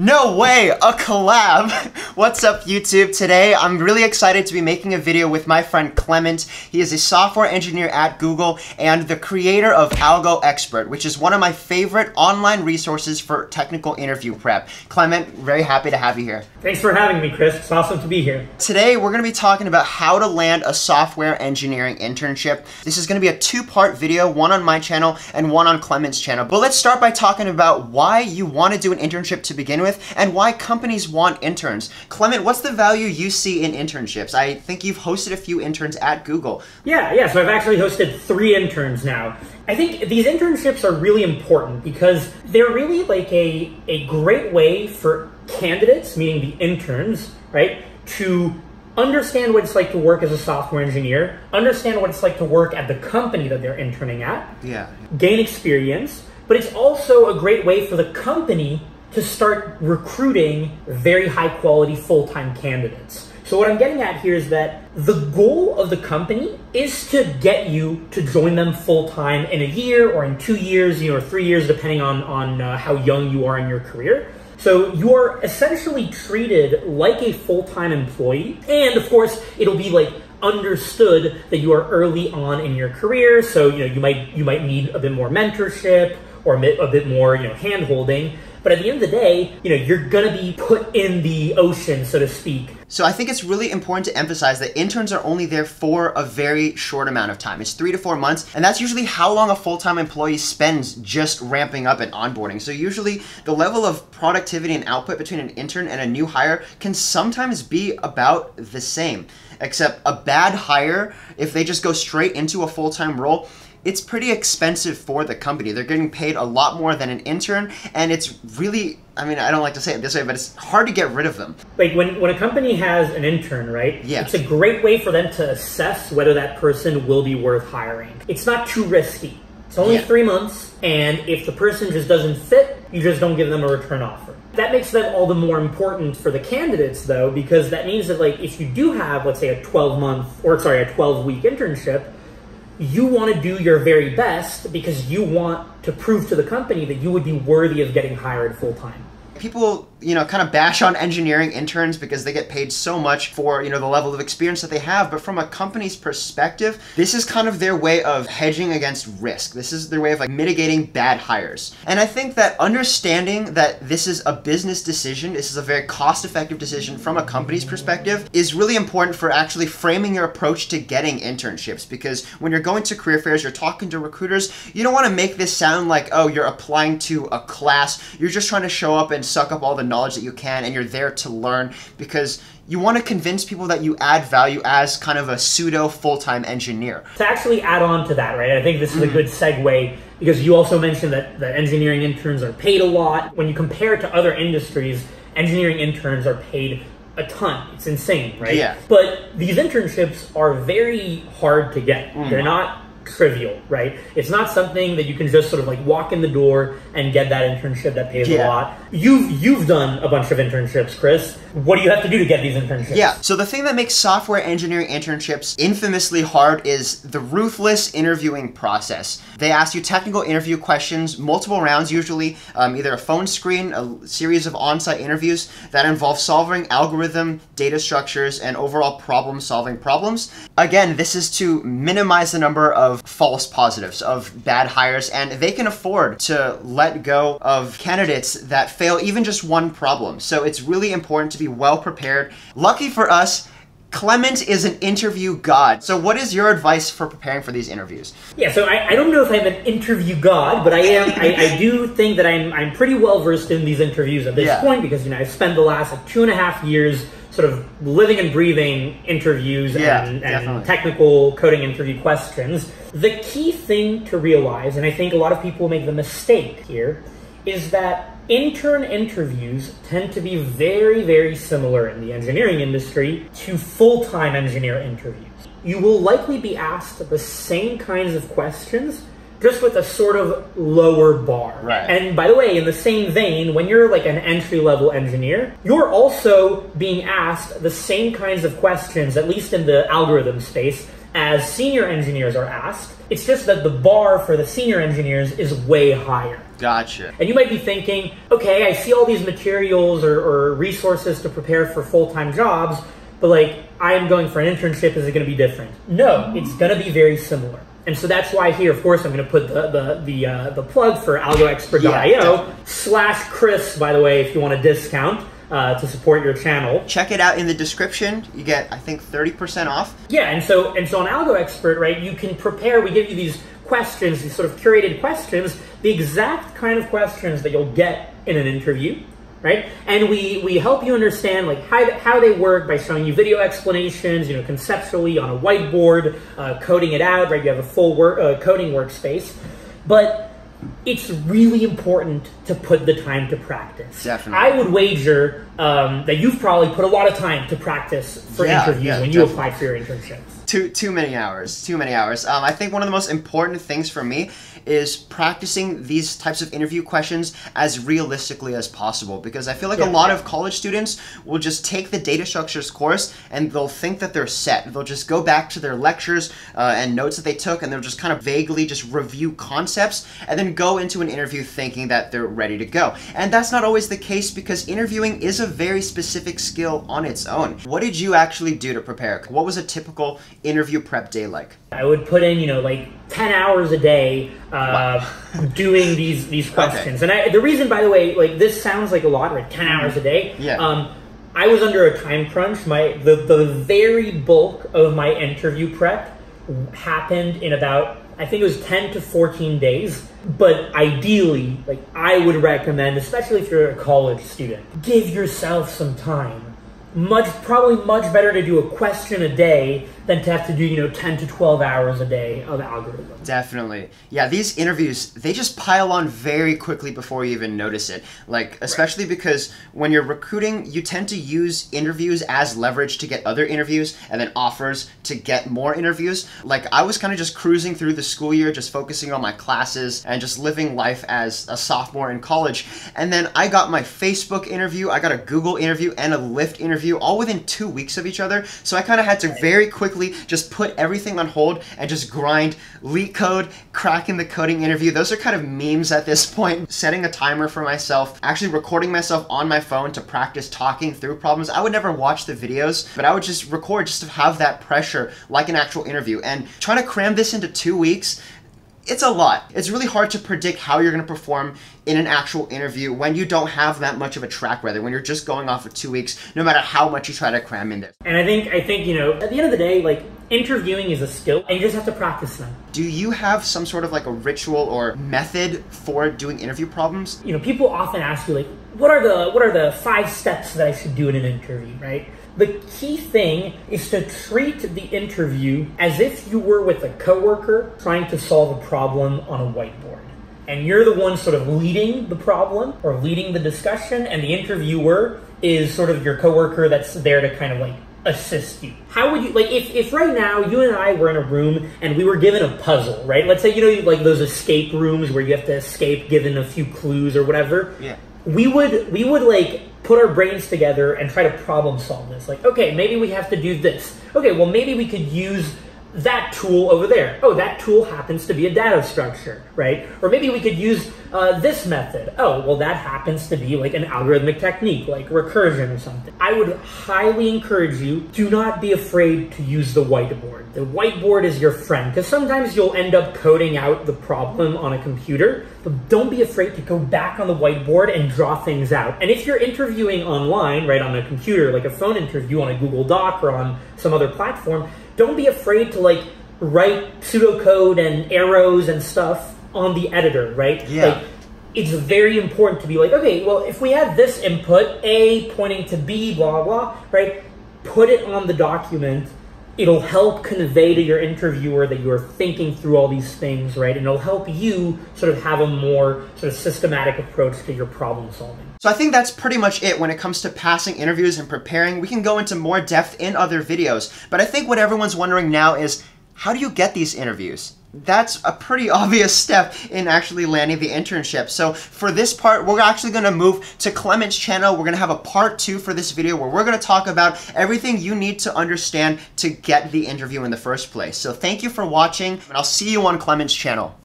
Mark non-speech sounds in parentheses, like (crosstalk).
No way, a collab! (laughs) What's up YouTube? Today I'm really excited to be making a video with my friend Clement. He is a software engineer at Google and the creator of AlgoExpert, which is one of my favorite online resources for technical interview prep. Clement, very happy to have you here. Thanks for having me, Chris. It's awesome to be here. Today we're going to be talking about how to land a software engineering internship. This is going to be a two-part video, one on my channel and one on Clement's channel. But let's start by talking about why you want to do an internship to begin with with and why companies want interns. Clement, what's the value you see in internships? I think you've hosted a few interns at Google. Yeah, yeah. So I've actually hosted three interns now. I think these internships are really important because they're really like a, a great way for candidates, meaning the interns, right, to understand what it's like to work as a software engineer, understand what it's like to work at the company that they're interning at, yeah. gain experience, but it's also a great way for the company to start recruiting very high quality full time candidates. So, what I'm getting at here is that the goal of the company is to get you to join them full time in a year or in two years, you know, or three years, depending on, on uh, how young you are in your career. So you are essentially treated like a full-time employee. And of course, it'll be like understood that you are early on in your career. So, you know, you might, you might need a bit more mentorship or a bit, a bit more, you know, hand holding. But at the end of the day, you know, you're gonna be put in the ocean, so to speak. So I think it's really important to emphasize that interns are only there for a very short amount of time. It's three to four months, and that's usually how long a full-time employee spends just ramping up and onboarding. So usually the level of productivity and output between an intern and a new hire can sometimes be about the same. Except a bad hire, if they just go straight into a full-time role, it's pretty expensive for the company. They're getting paid a lot more than an intern, and it's really, I mean, I don't like to say it this way, but it's hard to get rid of them. Like when, when a company has an intern, right? Yeah. It's a great way for them to assess whether that person will be worth hiring. It's not too risky. It's only yeah. three months, and if the person just doesn't fit, you just don't give them a return offer. That makes them all the more important for the candidates, though, because that means that, like, if you do have, let's say, a 12 month, or sorry, a 12 week internship, you want to do your very best because you want to prove to the company that you would be worthy of getting hired full time. People you know, kind of bash on engineering interns because they get paid so much for, you know, the level of experience that they have. But from a company's perspective, this is kind of their way of hedging against risk. This is their way of like mitigating bad hires. And I think that understanding that this is a business decision, this is a very cost effective decision from a company's perspective, is really important for actually framing your approach to getting internships. Because when you're going to career fairs, you're talking to recruiters, you don't want to make this sound like, oh, you're applying to a class. You're just trying to show up and suck up all the knowledge that you can and you're there to learn because you want to convince people that you add value as kind of a pseudo full-time engineer. To actually add on to that, right? I think this is mm-hmm. a good segue because you also mentioned that, that engineering interns are paid a lot. When you compare it to other industries, engineering interns are paid a ton. It's insane, right? Yeah. But these internships are very hard to get. Mm. They're not trivial, right? It's not something that you can just sort of like walk in the door and get that internship that pays yeah. a lot. You've you've done a bunch of internships, Chris. What do you have to do to get these internships? Yeah. So the thing that makes software engineering internships infamously hard is the ruthless interviewing process. They ask you technical interview questions, multiple rounds usually, um, either a phone screen, a series of on-site interviews that involve solving algorithm, data structures, and overall problem-solving problems. Again, this is to minimize the number of false positives, of bad hires, and they can afford to let go of candidates that fail even just one problem. So it's really important to be well prepared. Lucky for us, Clement is an interview god. So, what is your advice for preparing for these interviews? Yeah, so I, I don't know if I'm an interview god, but I am. I, I, do think that I'm I'm pretty well versed in these interviews at this yeah. point because you know I've spent the last like, two and a half years sort of living and breathing interviews yeah, and, and technical coding interview questions. The key thing to realize, and I think a lot of people make the mistake here, is that intern interviews tend to be very, very similar in the engineering industry to full time engineer interviews. You will likely be asked the same kinds of questions just with a sort of lower bar. Right. And by the way, in the same vein, when you're like an entry level engineer, you're also being asked the same kinds of questions, at least in the algorithm space, as senior engineers are asked. It's just that the bar for the senior engineers is way higher. Gotcha. And you might be thinking, okay, I see all these materials or, or resources to prepare for full time jobs, but like I am going for an internship, is it going to be different? No, it's going to be very similar. And so that's why here, of course, I'm going to put the the the, uh, the plug for algoexpert.io Yeah, slash Chris. By the way, if you want a discount uh, to support your channel, Check it out in the description. You get, I think, 30% off. yeah. And so and so on AlgoExpert, right? You can prepare. We give you these questions, these sort of curated questions, the exact kind of questions that you'll get in an interview. Right, and we we help you understand like how, how they work by showing you video explanations, you know, conceptually on a whiteboard, uh, coding it out. Right, you have a full work, uh, coding workspace, but it's really important to put the time to practice. Definitely. I would wager um, that you've probably put a lot of time to practice for Yeah, interviews yeah, when you definitely. apply for your internships. Too too many hours. Too many hours. Um, I think one of the most important things for me is practicing these types of interview questions as realistically as possible because I feel like Yeah. a lot of college students will just take the data structures course and they'll think that they're set. They'll just go back to their lectures uh, and notes that they took and they'll just kind of vaguely just review concepts and then go into an interview thinking that they're ready to go. And that's not always the case because interviewing is a very specific skill on its own. What did you actually do to prepare? What was a typical interview prep day like? I would put in, you know, like ten hours a day uh, (laughs) doing these these (laughs) questions. And I, the reason, by the way, like this sounds like a lot, right? Ten hours a day. Yeah. Um, I was under a time crunch. My the the very bulk of my interview prep happened in about I think it was 10 to 14 days. But ideally, like I would recommend, especially if you're a college student, give yourself some time. Much probably much better to do a question a day than to have to do, you know, 10 to 12 hours a day of algorithm. Definitely. Yeah, these interviews, they just pile on very quickly before you even notice it. Like, especially because when you're recruiting, you tend to use interviews as leverage to get other interviews and then offers to get more interviews. Like, I was kind of just cruising through the school year, just focusing on my classes and just living life as a sophomore in college. And then I got my Facebook interview, I got a Google interview, and a Lyft interview all within two weeks of each other. So I kind of had to very quickly just put everything on hold and just grind LeetCode, cracking the coding interview. Those are kind of memes at this point. Setting a timer for myself, actually recording myself on my phone to practice talking through problems. I would never watch the videos, but I would just record just to have that pressure like an actual interview. And trying to cram this into two weeks, it's a lot. It's really hard to predict how you're going to perform in an actual interview when you don't have that much of a track record, when you're just going off of two weeks, no matter how much you try to cram in there. And I think I think, you know, at the end of the day, like interviewing is a skill and you just have to practice them. Do you have some sort of like a ritual or method for doing interview problems? you know, people often ask you like, what are the what are the five steps that I should do in an interview, right? The key thing is to treat the interview as if you were with a coworker trying to solve a problem on a whiteboard. And you're the one sort of leading the problem or leading the discussion, and the interviewer is sort of your coworker that's there to kind of like assist you. How would you like if, if right now you and I were in a room and we were given a puzzle, right? Let's say you know like those escape rooms where you have to escape given a few clues or whatever. Yeah. We would we would like put our brains together and try to problem solve this. Like, okay, maybe we have to do this. Okay, well maybe we could use that tool over there. Oh, that tool happens to be a data structure, right? Or maybe we could use uh, this method. Oh, well, that happens to be like an algorithmic technique, like recursion or something. I would highly encourage you do not be afraid to use the whiteboard. The whiteboard is your friend because sometimes you'll end up coding out the problem on a computer, but don't be afraid to go back on the whiteboard and draw things out. And if you're interviewing online, right, on a computer, like a phone interview on a Google Doc or on some other platform, don't be afraid to like write pseudocode and arrows and stuff on the editor, right? Yeah. Like, it's very important to be like, okay, well, if we have this input, A pointing to B, blah, blah, right? Put it on the document. It'll help convey to your interviewer that you're thinking through all these things, right? And it'll help you sort of have a more sort of systematic approach to your problem solving. So I think that's pretty much it when it comes to passing interviews and preparing. We can go into more depth in other videos, but I think what everyone's wondering now is how do you get these interviews? That's a pretty (laughs) obvious step in actually landing the internship. So for this part, we're actually going to move to Clement's channel. We're going to have a part two for this video where we're going to talk about everything you need to understand to get the interview in the first place. So thank you for watching, and I'll see you on Clement's channel.